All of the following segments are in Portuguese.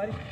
buddy.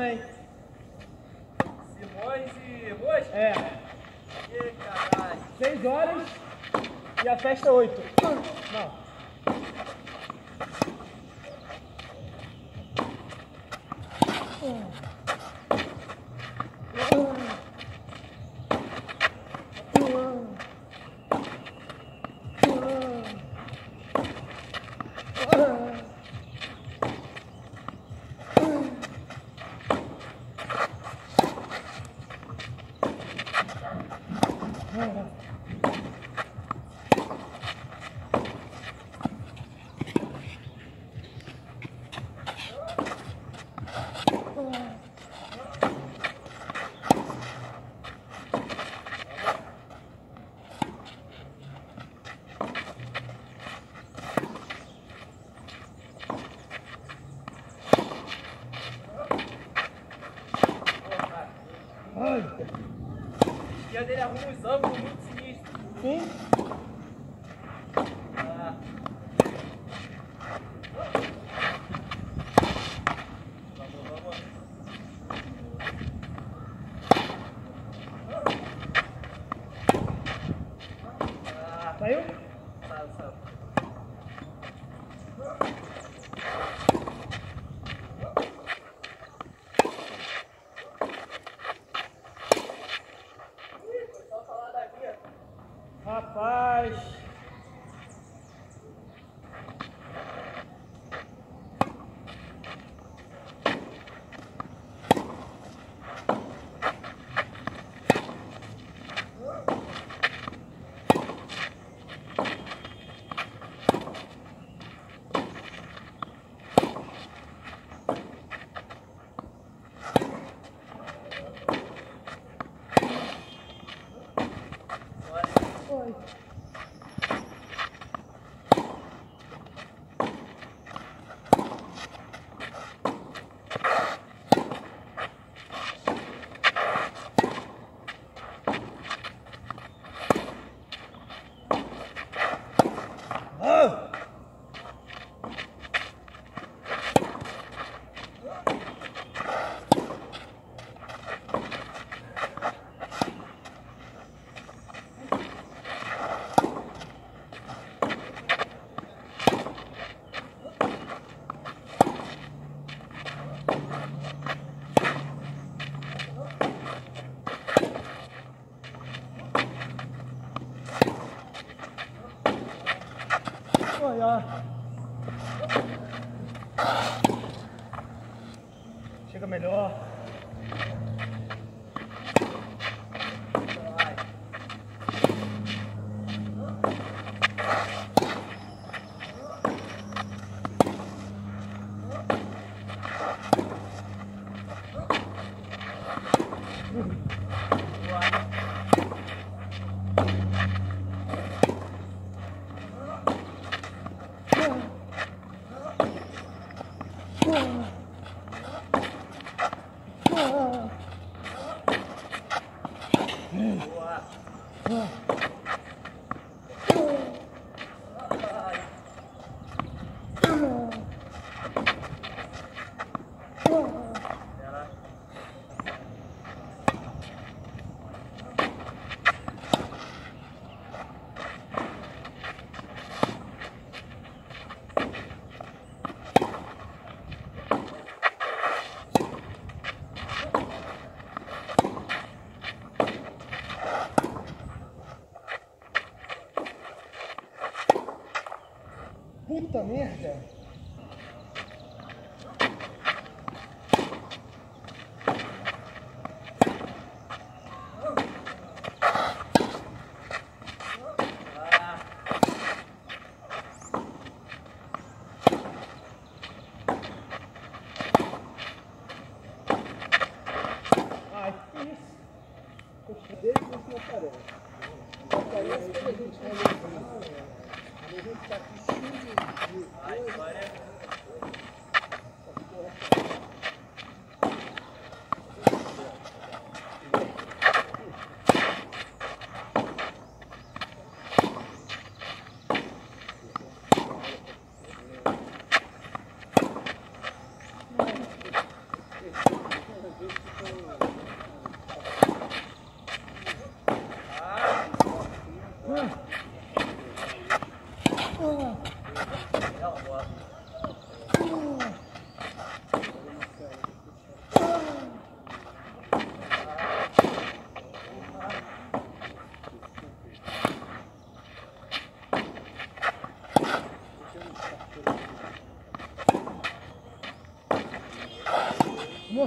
Também. Simões e Rocha. É. Que caralho. Seis horas e a festa é oito. Não. Ai. E a dele arruma uns ângulos muito. Sim. 兄弟，哎，快点！Uma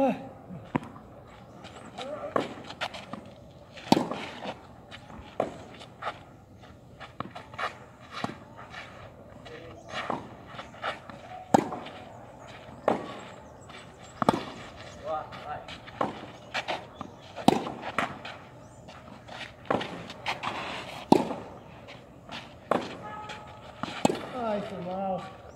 Ai, que mal.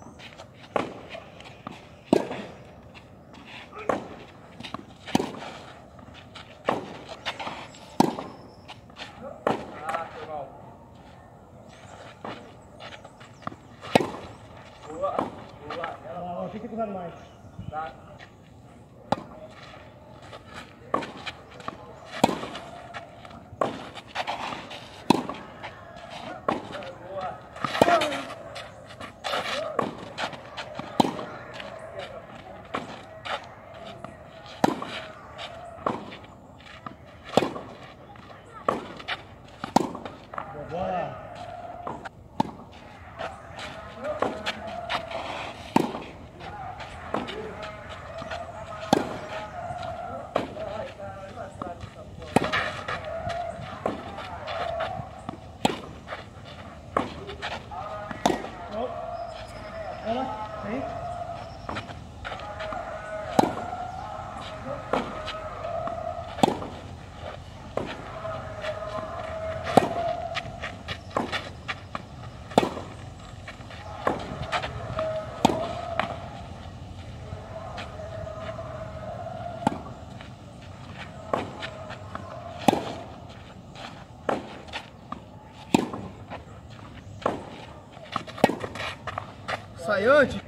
Saiante